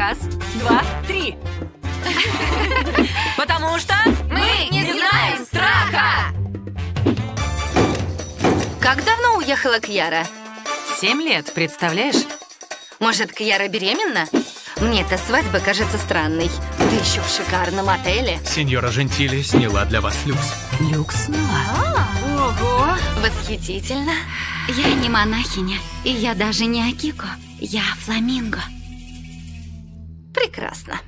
Раз, два, три. Потому что Мы не знаем страха! Как давно уехала Кьяра? семь лет, представляешь? Может, Кьяра беременна? Мне эта свадьба кажется странной. Да еще в шикарном отеле. Сеньора Жентили сняла для вас люкс. Люкс сняла. Ого! Восхитительно. Я не монахиня, и я даже не Акико. Я фламинго. Прекрасно.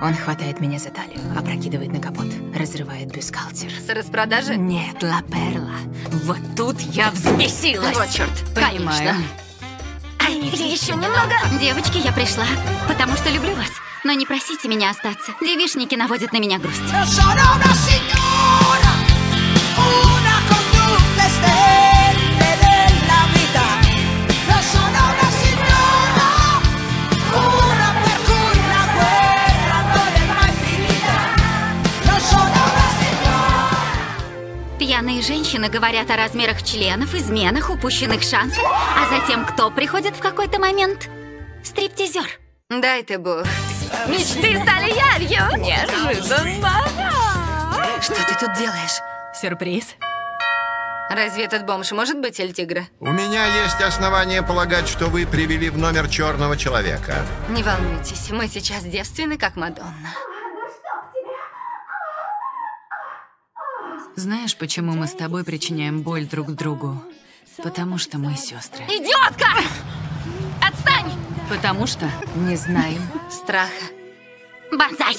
Он хватает меня за талию, опрокидывает на капот, разрывает бюстгальтер. С распродажи? Нет, Ла Перла. Вот тут я взбесилась. Вот черт. Понимаю. Ай, еще немного. Девочки, я пришла, потому что люблю вас. Но не просите меня остаться. Девишники наводят на меня грусть. Пьяные женщины говорят о размерах членов, изменах, упущенных шансах, а затем кто приходит в какой-то момент? Стриптизер. Дай ты бог. Мечты стали явью. Неожиданно. Что ты тут делаешь? Сюрприз. Разве этот бомж может быть Эль Тигра? У меня есть основания полагать, что вы привели в номер черного человека. Не волнуйтесь, мы сейчас девственны, как Мадонна. Знаешь, почему мы с тобой причиняем боль друг другу? Потому что мы сестры. Идиотка! Отстань! Потому что Не знаем. Страха. Банзай!